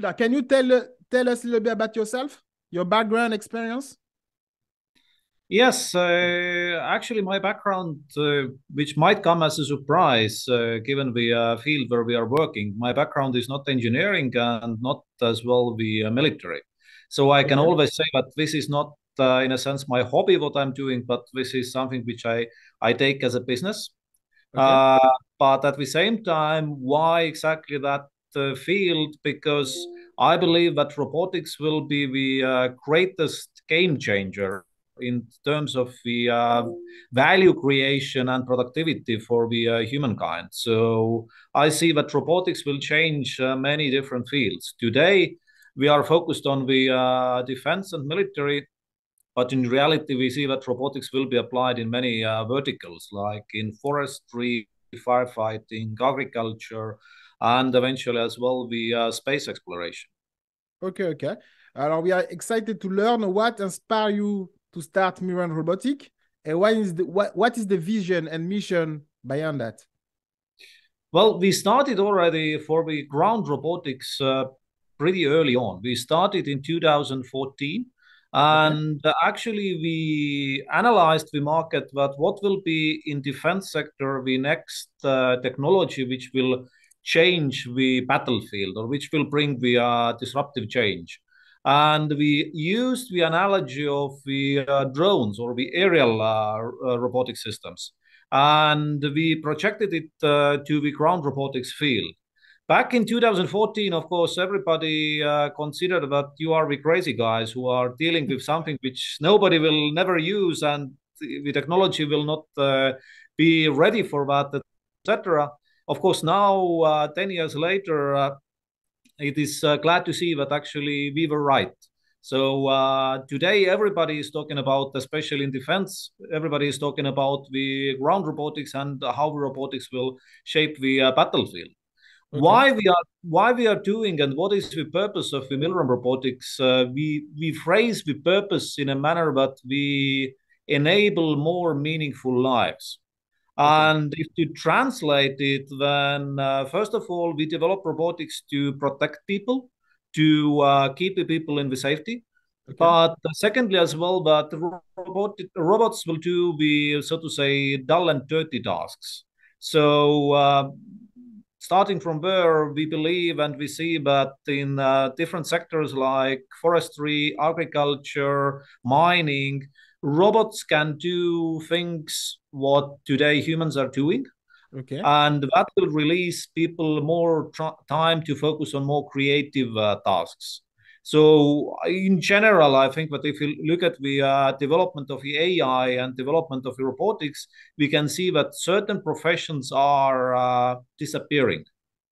cool. Can you tell tell us a little bit about yourself, your background experience? Yes, uh, actually, my background, uh, which might come as a surprise uh, given the uh, field where we are working, my background is not engineering and not as well the uh, military. So I can always say that this is not, uh, in a sense, my hobby, what I'm doing, but this is something which I, I take as a business. Okay. but at the same time, why exactly that field? Because I believe that robotics will be the greatest game changer in terms of the uh, value creation and productivity for the uh, humankind. So I see that robotics will change uh, many different fields. Today, we are focused on the uh, defense and military, but in reality, we see that robotics will be applied in many uh, verticals, like in forestry, firefighting, agriculture, and eventually as well the uh, space exploration. Okay, okay. Alors, we are excited to learn what inspire you to start Milrem Robotic? And what is the what, what is the vision and mission beyond that? Well, we started already for the ground robotics uh, pretty early on. We started in 2014. And okay. actually, we analyzed the market that what will be in defense sector the next uh, technology which will change the battlefield or which will bring the uh, disruptive change. And we used the analogy of the uh, drones or the aerial uh, uh robotic systems. And we projected it uh, to the ground robotics field. Back in 2014, of course, everybody uh, considered that you are the crazy guys who are dealing with something which nobody will never use and the technology will not be ready for that, etc. Of course, now, uh, 10 years later, it is uh, glad to see that actually we were right. So uh, today everybody is talking about, especially in defense, everybody is talking about the ground robotics and how robotics will shape the uh, battlefield. Okay. Why we are why we are doing and what is the purpose of the Milrem robotics? Uh, we we phrase the purpose in a manner that we enable more meaningful lives. And if you translate it, then uh, first of all, we develop robotics to protect people, to uh, keep the people in the safety. Okay. But uh, secondly, as well, that robot, robots will do the, so to say, dull and dirty tasks. So uh, starting from there, we believe and we see that in uh, different sectors like forestry, agriculture, mining, robots can do things what today humans are doing. Okay. And that will release people more time to focus on more creative uh, tasks. So, in general, I think that if you look at the uh, development of the AI and development of robotics, we can see that certain professions are uh, disappearing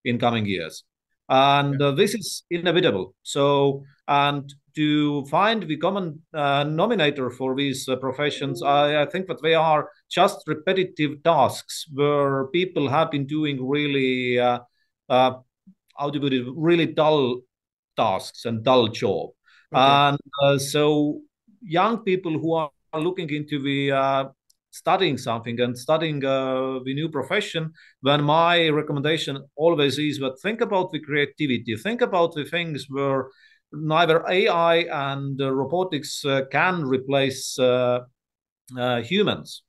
in coming years. And uh, this is inevitable. So, and to find the common uh, nominator for these uh, professions, I, I, think that they are just repetitive tasks where people have been doing really, uh, uh how do you put it, really dull tasks and dull job. Okay. And uh, so young people who are looking into the uh, studying something and studying uh, the new profession, then my recommendation always is that think about the creativity, think about the things where neither AI and uh, robotics uh, can replace uh, humans.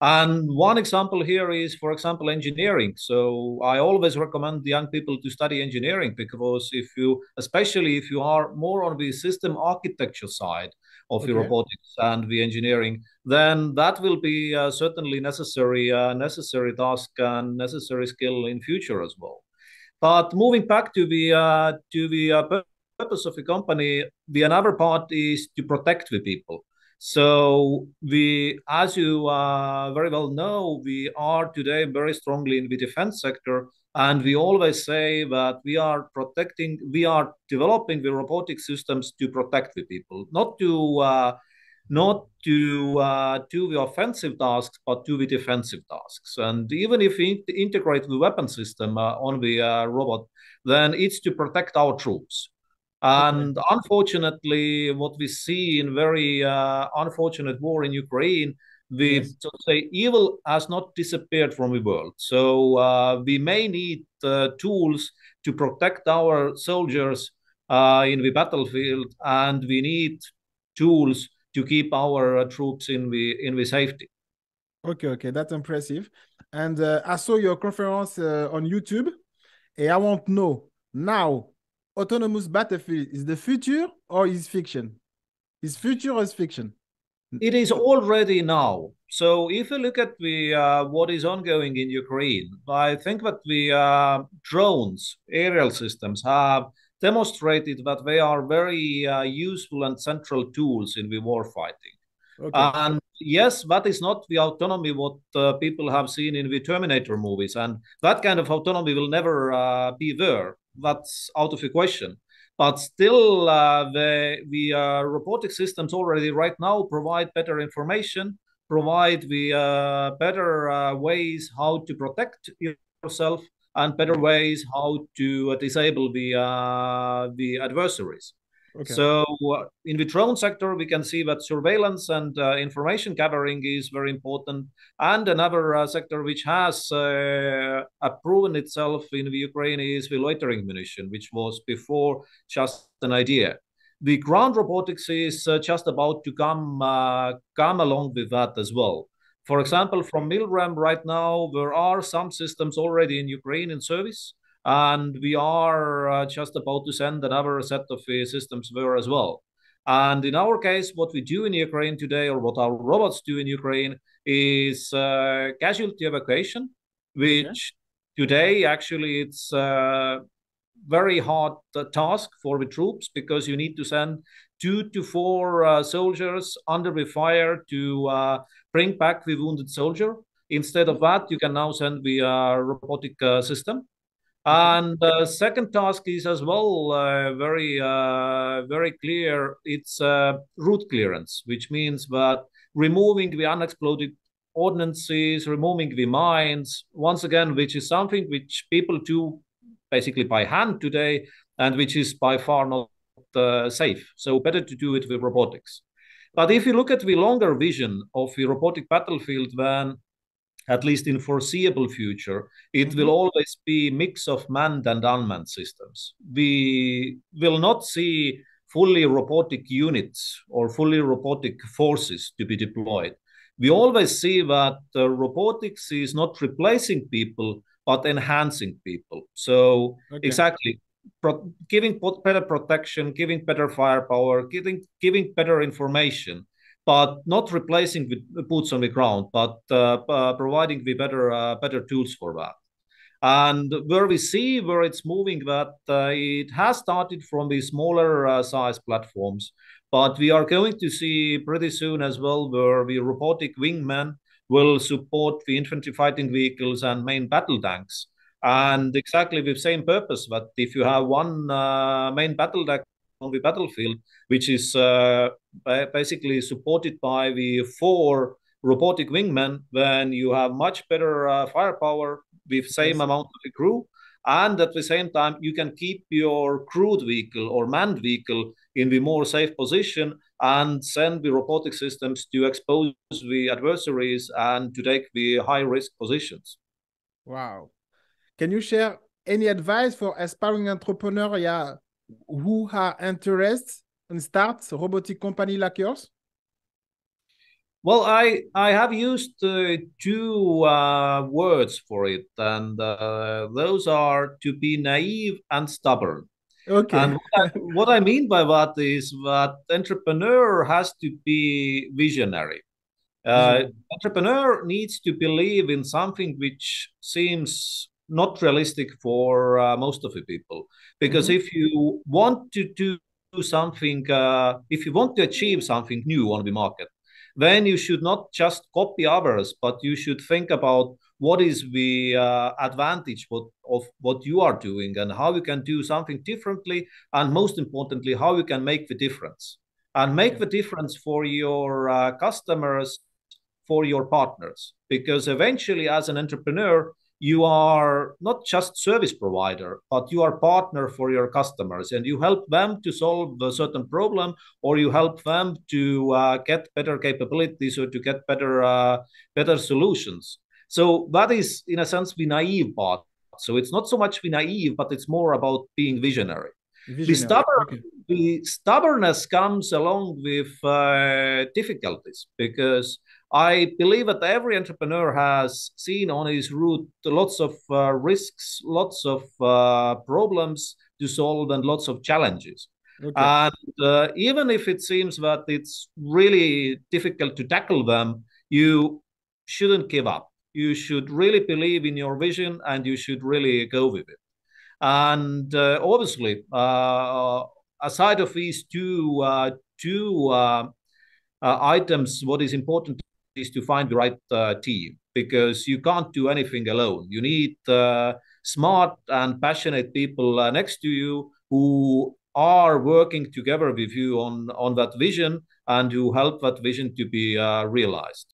And one example here is, for example, engineering. So I always recommend young people to study engineering because if you, especially if you are more on the system architecture side of okay. the robotics and the engineering, then that will be uh, certainly necessary, uh, necessary task and necessary skill in future as well. But moving back to the uh, to the purpose of the company, the another part is to protect the people. So we, as you uh, very well know, we are today very strongly in the defense sector, and we always say that we are protecting, we are developing the robotic systems to protect the people, not to uh, not to uh, do the offensive tasks, but to the defensive tasks. And even if we integrate the weapon system uh, on the uh, robot, then it's to protect our troops. And unfortunately, what we see in very uh, unfortunate war in Ukraine, the yes. so say evil has not disappeared from the world. So uh, we may need uh, tools to protect our soldiers uh, in the battlefield, and we need tools to keep our uh, troops in the in the safety. Okay, okay, that's impressive. And uh, I saw your conference uh, on YouTube, and I want to know now, autonomous battlefield is the future or is fiction? Is future or is fiction? It is already now. So if you look at the uh, what is ongoing in Ukraine, I think that the uh, drones, aerial systems, have demonstrated that they are very uh, useful and central tools in the war fighting. Okay. And yes, that is not the autonomy what uh, people have seen in the Terminator movies, and that kind of autonomy will never uh, be there. That's out of the question. But still, uh, the the uh, robotic systems already right now provide better information, provide the uh, better uh, ways how to protect yourself, and better ways how to disable the the adversaries. Okay. So uh, in the drone sector, we can see that surveillance and uh, information gathering is very important. And another uh, sector which has uh, proven itself in the Ukraine is the loitering munition, which was before just an idea. The ground robotics is uh, just about to come uh, come along with that as well. For example, from Milrem right now, there are some systems already in Ukraine in service and we are uh, just about to send another set of uh, systems there as well. And in our case, what we do in Ukraine today, or what our robots do in Ukraine, is uh, casualty evacuation, which today actually it's a very hard task for the troops because you need to send two to four uh, soldiers under the fire to uh, bring back the wounded soldier. Instead of that, you can now send the uh, robotic system and the second task is as well uh, very, uh, very clear. It's uh, clearance, which means that removing the unexploded ordnances, removing the mines, once again, which is something which people do basically by hand today, and which is by far not uh, safe. So better to do it with robotics. But if you look at the longer vision of the robotic battlefield, then at least in foreseeable future, it mm-hmm. will always be mix of manned and unmanned systems. We will not see fully robotic units or fully robotic forces to be deployed. We always see that uh, robotics is not replacing people, but enhancing people. So okay. exactly, pro- giving better protection, giving better firepower, giving giving better information but not replacing the boots on the ground, but uh, uh, providing the better uh, better tools for that. And where we see where it's moving, that it has started from the smaller size platforms, but we are going to see pretty soon as well where the robotic wingmen will support the infantry fighting vehicles and main battle tanks. And exactly with same purpose that if you have one uh, main battle tank on the battlefield, which is uh, basically supported by the four robotic wingmen, then you have much better uh, firepower with same yes. amount of the crew. And at the same time, you can keep your crewed vehicle or manned vehicle in the more safe position and send the robotic systems to expose the adversaries and to take the high risk positions. Wow. Can you share any advice for aspiring entrepreneur? Yeah, who are interested in start a robotic company like yours? Well, I I have used uh, two uh, words for it, and uh, those are to be naive and stubborn. Okay. And what I, what I mean by that is that entrepreneur has to be visionary. Mm. Entrepreneur needs to believe in something which seems not realistic for uh, most of the people. Because mm-hmm. if you want to do something uh, if you want to achieve something new on the market then you should not just copy others but you should think about what is the uh, advantage what, of what you are doing and how you can do something differently and most importantly how you can make the difference. And make the difference for your uh, customers for your partners. Because eventually as an entrepreneur you are not just service provider but you are partner for your customers and you help them to solve a certain problem or you help them to uh, get better capabilities or to get better uh, better solutions. So that is in a sense the naive part. So it's not so much the naive but it's more about being visionary. The, stubborn, okay. the stubbornness comes along with uh, difficulties because I believe that every entrepreneur has seen on his route lots of uh, risks, lots of uh, problems to solve, and lots of challenges. Okay. And uh, even if it seems that it's really difficult to tackle them, you shouldn't give up. You should really believe in your vision and you should really go with it. And uh, obviously, uh, aside of these two, uh, two items, what is important is to find the right uh, team because you can't do anything alone. You need uh, smart and passionate people uh, next to you who are working together with you on on that vision and who help that vision to be uh, realized.